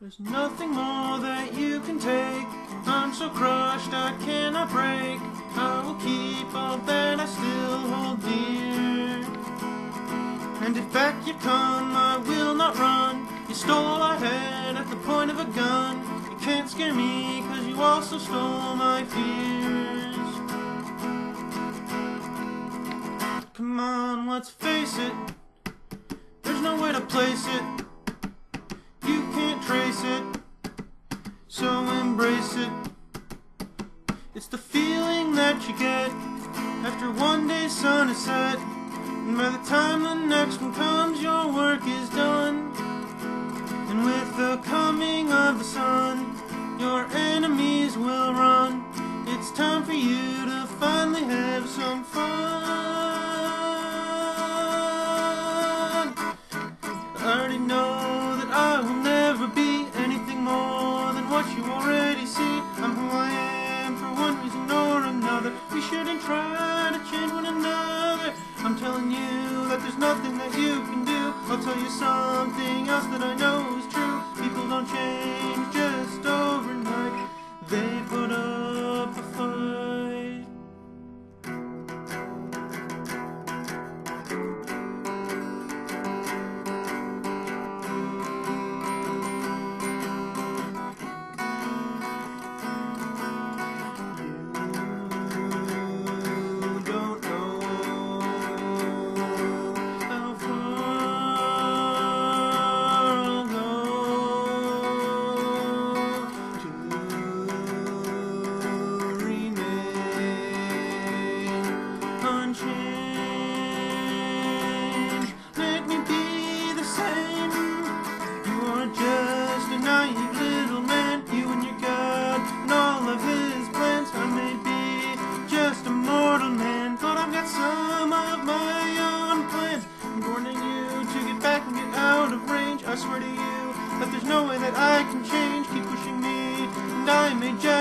There's nothing more that you can take. I'm so crushed I cannot break. I will keep all that I still hold dear. And if back you come, I will not run. You stole all I at the point of a gun. You can't scare me, cause you also stole my fears. Come on, let's face it. There's no way to place it. It's the feeling that you get after one day's sun is set. And by the time the next one comes, your work is done. And with the coming of the sun, your enemies will run. It's time for you to finally have some fun. I already know that I will never be anything more than what you already see. I'm or another. We shouldn't try to change one another. I'm telling you that there's nothing that you can do. I'll tell you something else that I know is true. People don't change I swear to you that there's no way that I can change. Keep pushing me, and I may just.